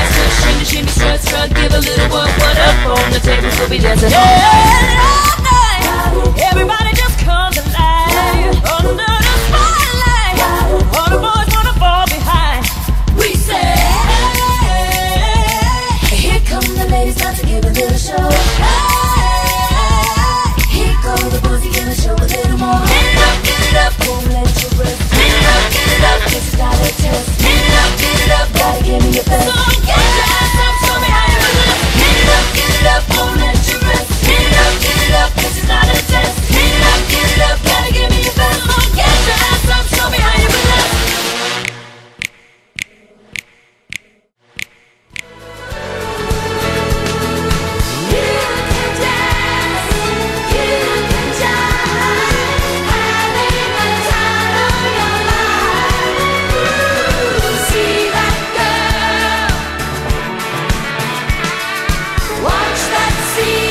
spice, push, shimmy, shimmy, strut, strut, give a little what, what up on the table, so we dancing. Yeah. Watch that sea.